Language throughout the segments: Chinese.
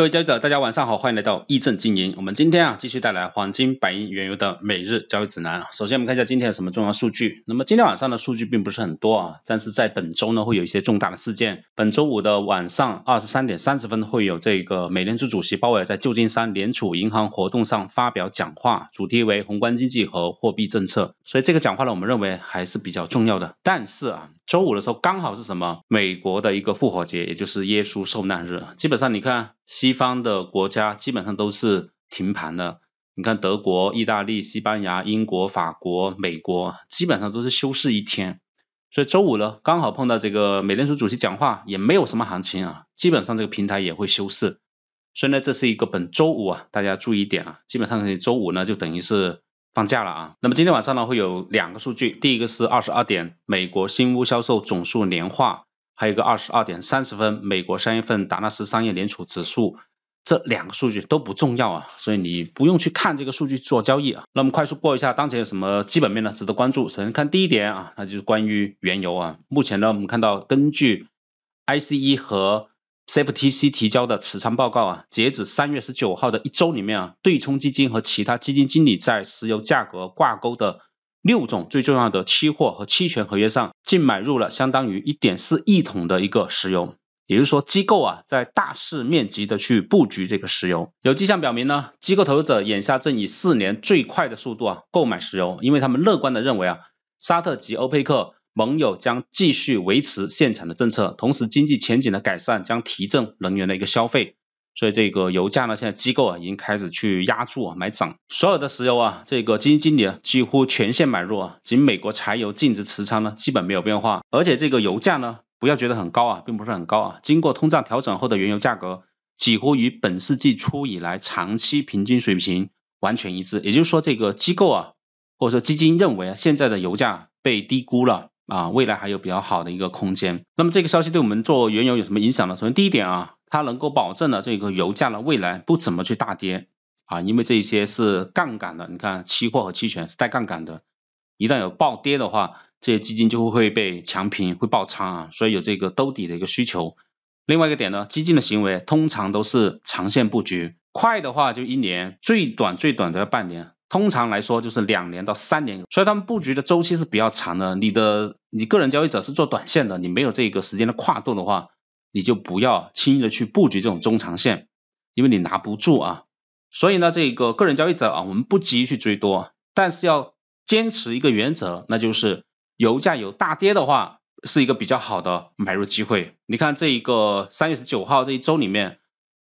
各位交易者，大家晚上好，欢迎来到易正经营。我们今天啊，继续带来黄金、白银、原油的每日交易指南。首先，我们看一下今天有什么重要数据。那么今天晚上的数据并不是很多啊，但是在本周呢，会有一些重大的事件。本周五的晚上二十三点三十分，会有这个美联储主席鲍威尔在旧金山联储银行活动上发表讲话，主题为宏观经济和货币政策。所以这个讲话呢，我们认为还是比较重要的。但是啊，周五的时候刚好是什么？美国的一个复活节，也就是耶稣受难日。基本上你看。西方的国家基本上都是停盘的，你看德国、意大利、西班牙、英国、法国、美国基本上都是休市一天，所以周五呢刚好碰到这个美联储主席讲话，也没有什么行情啊，基本上这个平台也会休市，所以呢这是一个本周五啊，大家注意一点啊，基本上周五呢就等于是放假了啊。那么今天晚上呢会有两个数据，第一个是二十二点美国新屋销售总数年化。还有个二十二点三十分，美国三月份达纳斯商业联储指数，这两个数据都不重要啊，所以你不用去看这个数据做交易啊。那我们快速过一下当前有什么基本面呢？值得关注。首先看第一点啊，那就是关于原油啊。目前呢，我们看到根据 ICE 和 CFTC 提交的持仓报告啊，截止三月十九号的一周里面啊，对冲基金和其他基金经理在石油价格挂钩的。六种最重要的期货和期权合约上净买入了相当于一点四亿桶的一个石油，也就是说机构啊在大势面积的去布局这个石油，有迹象表明呢，机构投资者眼下正以四年最快的速度啊购买石油，因为他们乐观的认为啊，沙特及欧佩克盟友将继续维持限产的政策，同时经济前景的改善将提振能源的一个消费。所以这个油价呢，现在机构啊已经开始去压住啊买涨，所有的石油啊，这个基金经理啊几乎全线买入啊，仅美国柴油净值持仓呢基本没有变化，而且这个油价呢不要觉得很高啊，并不是很高啊，经过通胀调整后的原油价格几乎与本世纪初以来长期平均水平完全一致，也就是说这个机构啊或者说基金认为啊现在的油价被低估了啊，未来还有比较好的一个空间。那么这个消息对我们做原油有什么影响呢？首先第一点啊。它能够保证了这个油价的未来不怎么去大跌啊，因为这些是杠杆的，你看期货和期权是带杠杆的，一旦有暴跌的话，这些基金就会被强平，会爆仓啊，所以有这个兜底的一个需求。另外一个点呢，基金的行为通常都是长线布局，快的话就一年，最短最短的要半年，通常来说就是两年到三年，所以他们布局的周期是比较长的。你的你个人交易者是做短线的，你没有这个时间的跨度的话。你就不要轻易的去布局这种中长线，因为你拿不住啊。所以呢，这个个人交易者啊，我们不急于去追多，但是要坚持一个原则，那就是油价有大跌的话，是一个比较好的买入机会。你看这一个三月十九号这一周里面，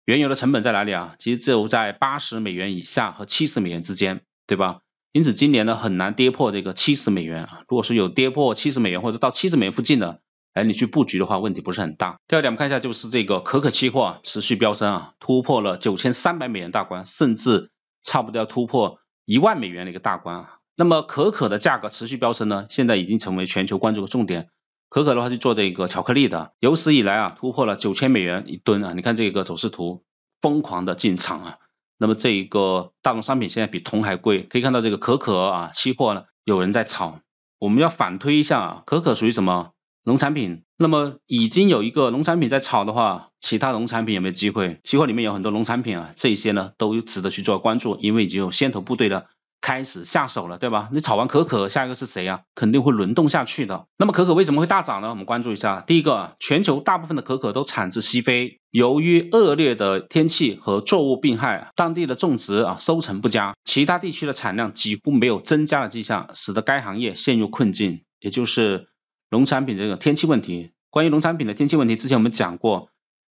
原油的成本在哪里啊？其实只有在八十美元以下和七十美元之间，对吧？因此今年呢很难跌破这个七十美元啊。如果说有跌破七十美元或者到七十美元附近的，哎，你去布局的话，问题不是很大。第二点，我们看一下，就是这个可可期货啊，持续飙升啊，突破了九千三百美元大关，甚至差不多要突破一万美元的一个大关啊。那么可可的价格持续飙升呢，现在已经成为全球关注的重点。可可的话是做这个巧克力的，有史以来啊，突破了九千美元一吨啊。你看这个走势图，疯狂的进场啊。那么这一个大宗商品现在比铜还贵，可以看到这个可可啊期货呢，有人在炒。我们要反推一下啊，可可属于什么？农产品，那么已经有一个农产品在炒的话，其他农产品有没有机会？期货里面有很多农产品啊，这些呢都值得去做关注，因为已经有先头部队的开始下手了，对吧？你炒完可可，下一个是谁呀？肯定会轮动下去的。那么可可为什么会大涨呢？我们关注一下，第一个，全球大部分的可可都产自西非，由于恶劣的天气和作物病害，当地的种植啊收成不佳，其他地区的产量几乎没有增加的迹象，使得该行业陷入困境，也就是。农产品这个天气问题，关于农产品的天气问题，之前我们讲过，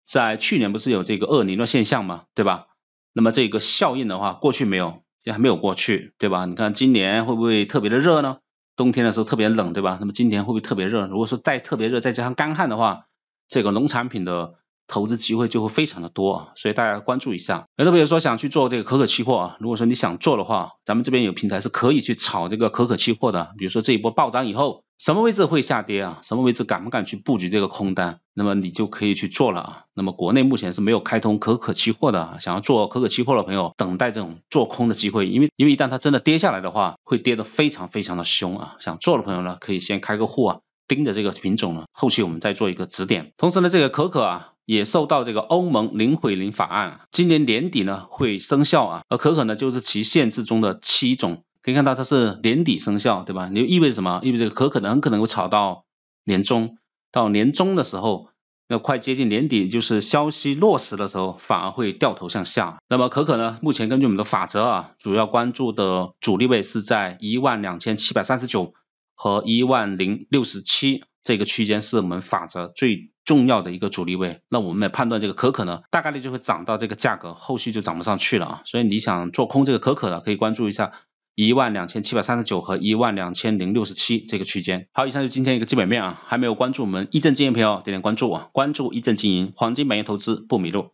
在去年不是有这个厄尼诺现象嘛，对吧？那么这个效应的话，过去没有，也还没有过去，对吧？你看今年会不会特别的热呢？冬天的时候特别冷，对吧？那么今年会不会特别热？如果说再特别热，再加上干旱的话，这个农产品的。投资机会就会非常的多啊，所以大家关注一下。有的朋友说想去做这个可可期货啊，如果说你想做的话，咱们这边有平台是可以去炒这个可可期货的。比如说这一波暴涨以后，什么位置会下跌啊？什么位置敢不敢去布局这个空单？那么你就可以去做了啊。那么国内目前是没有开通可可期货的，想要做可可期货的朋友，等待这种做空的机会，因为因为一旦它真的跌下来的话，会跌得非常非常的凶啊。想做的朋友呢，可以先开个户啊。盯着这个品种呢，后期我们再做一个指点。同时呢，这个可可啊，也受到这个欧盟零毁零法案，今年年底呢会生效啊。而可可呢，就是其限制中的七种，可以看到它是年底生效，对吧？你就意味着什么？意味着可可呢很可能会炒到年中，到年中的时候，那快接近年底，就是消息落实的时候，反而会掉头向下。那么可可呢，目前根据我们的法则啊，主要关注的阻力位是在一万两千七百三十九。和一万零六十七这个区间是我们法则最重要的一个阻力位，那我们来判断这个可可呢，大概率就会涨到这个价格，后续就涨不上去了啊。所以你想做空这个可可的，可以关注一下一万两千七百三十九和一万两千零六十七这个区间。好，以上就今天一个基本面啊，还没有关注我们一正经营朋友点点关注啊，关注一正经营，黄金百元投资不迷路。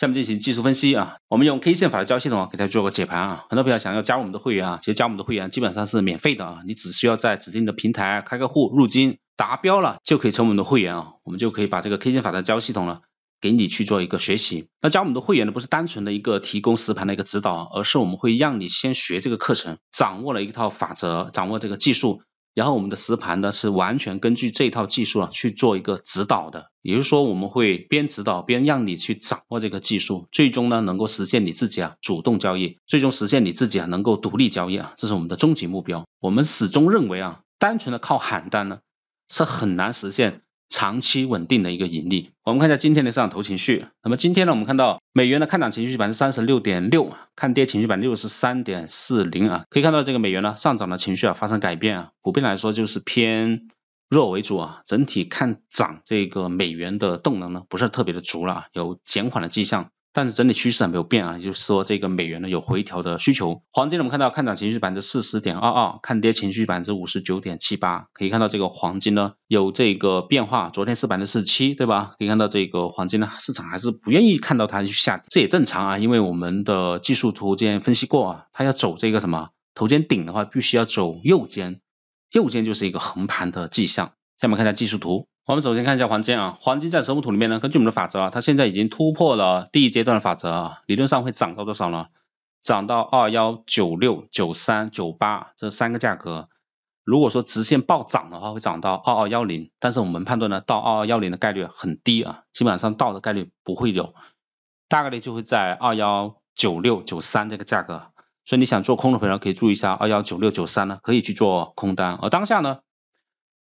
下面进行技术分析啊，我们用 K 线法的交易系统啊，给大家做个解盘啊。很多朋友想要加入我们的会员啊，其实加我们的会员基本上是免费的啊，你只需要在指定的平台开个户入金，达标了就可以成为我们的会员啊，我们就可以把这个 K 线法的交易系统呢，给你去做一个学习。那加我们的会员呢，不是单纯的一个提供实盘的一个指导，而是我们会让你先学这个课程，掌握了一套法则，掌握这个技术。然后我们的实盘呢是完全根据这套技术啊去做一个指导的，也就是说我们会边指导边让你去掌握这个技术，最终呢能够实现你自己啊主动交易，最终实现你自己啊能够独立交易啊，这是我们的终极目标。我们始终认为啊，单纯的靠喊单呢是很难实现。长期稳定的一个盈利。我们看一下今天的市场投情绪。那么今天呢，我们看到美元的看涨情绪百分之三十六点六，看跌情绪百分之六十三点四零啊。可以看到这个美元呢上涨的情绪啊发生改变啊，普遍来说就是偏弱为主啊。整体看涨这个美元的动能呢不是特别的足了，有减缓的迹象。但是整体趋势还没有变啊，也就是说这个美元呢有回调的需求。黄金呢，我们看到看涨情绪百分之四十点二二，看跌情绪百分之五十九点七八。可以看到这个黄金呢有这个变化，昨天是百分之四十七，对吧？可以看到这个黄金呢市场还是不愿意看到它去下跌，这也正常啊，因为我们的技术图间分析过啊，它要走这个什么头肩顶的话，必须要走右肩，右肩就是一个横盘的迹象。下面看一下技术图。我们首先看一下黄金啊，黄金在神物图里面呢，根据我们的法则啊，它现在已经突破了第一阶段的法则啊，理论上会涨到多少呢？涨到二幺九六九三九八这三个价格。如果说直线暴涨的话，会涨到二二幺零，但是我们判断呢，到二二幺零的概率很低啊，基本上到的概率不会有，大概率就会在二幺九六九三这个价格。所以你想做空的朋友可以注意一下二幺九六九三呢，可以去做空单。而当下呢？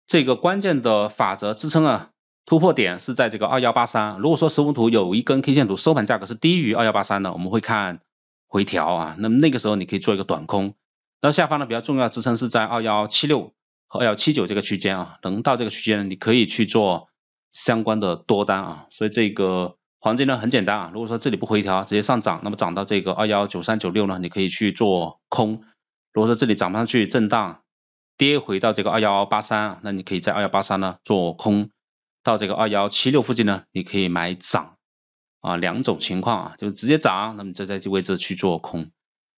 这个关键的法则支撑啊，突破点是在这个二幺八三。如果说实物图有一根 K 线图收盘价格是低于二幺八三的，我们会看回调啊。那么那个时候你可以做一个短空。那下方呢比较重要支撑是在二幺七六和二幺七九这个区间啊，能到这个区间你可以去做相关的多单啊。所以这个黄金呢很简单啊，如果说这里不回调直接上涨，那么涨到这个二幺九三九六呢，你可以去做空。如果说这里涨不上去震荡。跌回到这个二幺八三，那你可以在二幺八三呢做空，到这个二幺七六附近呢，你可以买涨啊，两种情况啊，就直接涨，那么就在这位置去做空。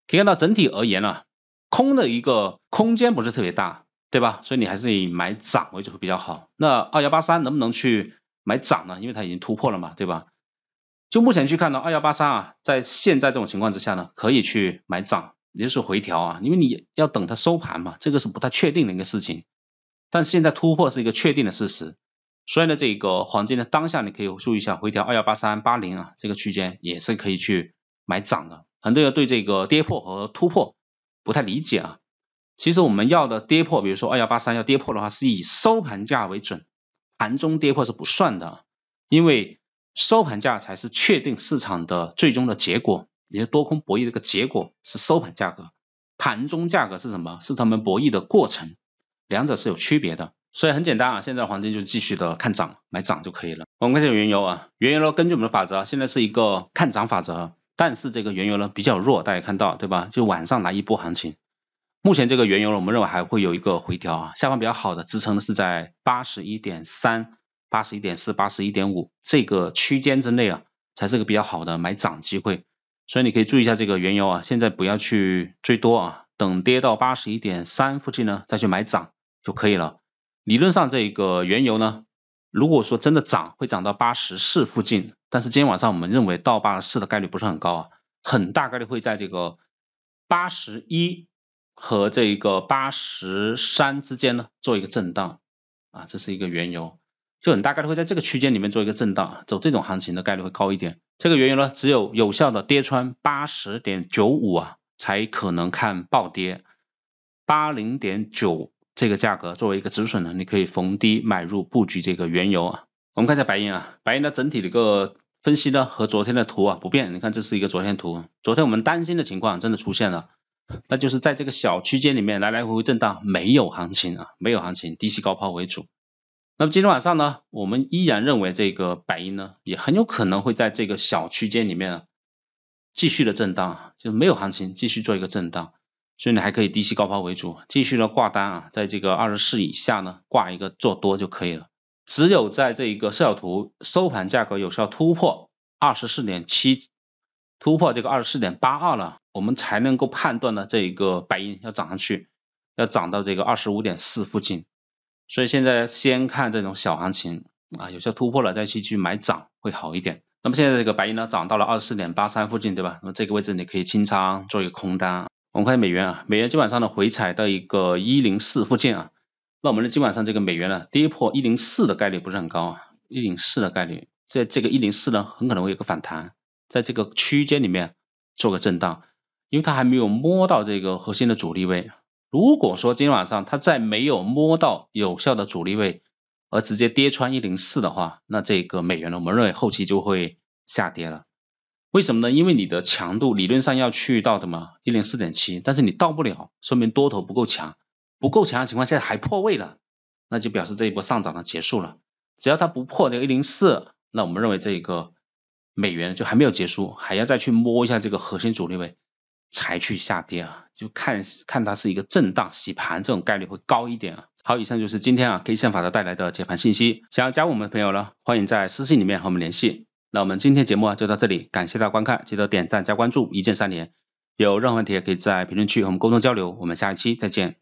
可以看到整体而言呢，空的一个空间不是特别大，对吧？所以你还是以买涨为主会比较好。那二幺八三能不能去买涨呢？因为它已经突破了嘛，对吧？就目前去看呢，二幺八三啊，在现在这种情况之下呢，可以去买涨。也就是回调啊，因为你要等它收盘嘛，这个是不太确定的一个事情。但现在突破是一个确定的事实，所以呢，这个黄金呢，当下你可以注意一下回调二幺八三八零啊，这个区间也是可以去买涨的。很多人对这个跌破和突破不太理解啊，其实我们要的跌破，比如说二幺八三要跌破的话，是以收盘价为准，盘中跌破是不算的，因为收盘价才是确定市场的最终的结果。你的多空博弈的一个结果是收盘价格，盘中价格是什么？是他们博弈的过程，两者是有区别的。所以很简单啊，现在黄金就继续的看涨，买涨就可以了。我们看一下原油啊，原油呢根据我们的法则，现在是一个看涨法则，但是这个原油呢比较弱，大家看到对吧？就晚上来一波行情，目前这个原油呢，我们认为还会有一个回调啊，下方比较好的支撑是在八十一点三、八十一点四、八十一点五这个区间之内啊，才是个比较好的买涨机会。所以你可以注意一下这个原油啊，现在不要去追多啊，等跌到八十一点三附近呢，再去买涨就可以了。理论上这个原油呢，如果说真的涨，会涨到八十四附近，但是今天晚上我们认为到八十四的概率不是很高啊，很大概率会在这个八十一和这个八十三之间呢做一个震荡啊，这是一个原油，就很大概率会在这个区间里面做一个震荡，走这种行情的概率会高一点。这个原油呢，只有有效的跌穿八十点九五啊，才可能看暴跌。八零点九这个价格作为一个止损呢，你可以逢低买入布局这个原油啊。我们看一下白银啊，白银的整体的一个分析呢和昨天的图啊不变，你看这是一个昨天图，昨天我们担心的情况真的出现了，那就是在这个小区间里面来来回回震荡，没有行情啊，没有行情，低吸高抛为主。那么今天晚上呢，我们依然认为这个白银呢也很有可能会在这个小区间里面继续的震荡，就是没有行情，继续做一个震荡。所以你还可以低吸高抛为主，继续的挂单啊，在这个二十四以下呢，挂一个做多就可以了。只有在这一个色图收盘价格有效突破二十四点七，突破这个二十四点八二了，我们才能够判断呢这一个白银要涨上去，要涨到这个二十五点四附近。所以现在先看这种小行情啊，有效突破了再去去买涨会好一点。那么现在这个白银呢涨到了二十四点八三附近，对吧？那么这个位置你可以清仓做一个空单。我们看美元啊，美元今晚上呢回踩到一个一零四附近啊，那我们的今晚上这个美元呢跌破一零四的概率不是很高啊，一零四的概率，在这个一零四呢很可能会有个反弹，在这个区间里面做个震荡，因为它还没有摸到这个核心的阻力位。如果说今天晚上它再没有摸到有效的阻力位，而直接跌穿一零四的话，那这个美元呢，我们认为后期就会下跌了。为什么呢？因为你的强度理论上要去到的嘛，一零四点七，但是你到不了，说明多头不够强，不够强的情况下还破位了，那就表示这一波上涨的结束了。只要它不破这个一零四，那我们认为这个美元就还没有结束，还要再去摸一下这个核心阻力位才去下跌啊，就看看它是一个震荡洗盘，这种概率会高一点啊。好，以上就是今天啊 K 线法则带来的解盘信息，想要加我们的朋友呢，欢迎在私信里面和我们联系。那我们今天节目啊就到这里，感谢大家观看，记得点赞加关注，一键三连。有任何问题也可以在评论区和我们沟通交流，我们下一期再见。